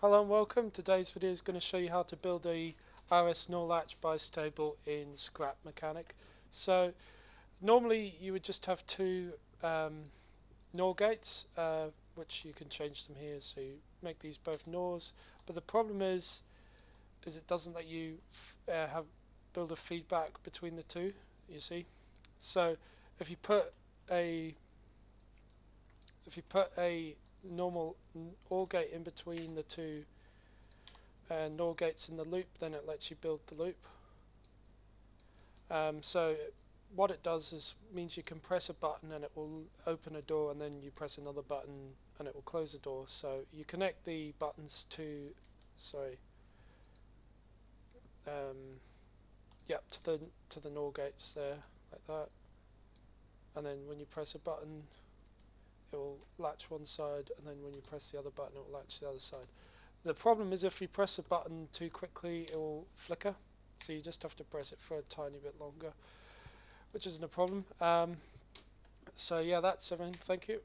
Hello and welcome. Today's video is going to show you how to build a RS NOR latch bistable in Scrap Mechanic. So normally you would just have two um, NOR gates uh, which you can change them here so you make these both NORs but the problem is is it doesn't let you uh, have build a feedback between the two you see so if you put a if you put a normal OR gate in between the two uh, NOR gates in the loop then it lets you build the loop. Um, so what it does is means you can press a button and it will open a door and then you press another button and it will close the door. So you connect the buttons to sorry um, yep to the to the NOR gates there like that. And then when you press a button will latch one side and then when you press the other button it will latch the other side. The problem is if you press a button too quickly it will flicker so you just have to press it for a tiny bit longer which isn't a problem. Um, so yeah that's everything, thank you.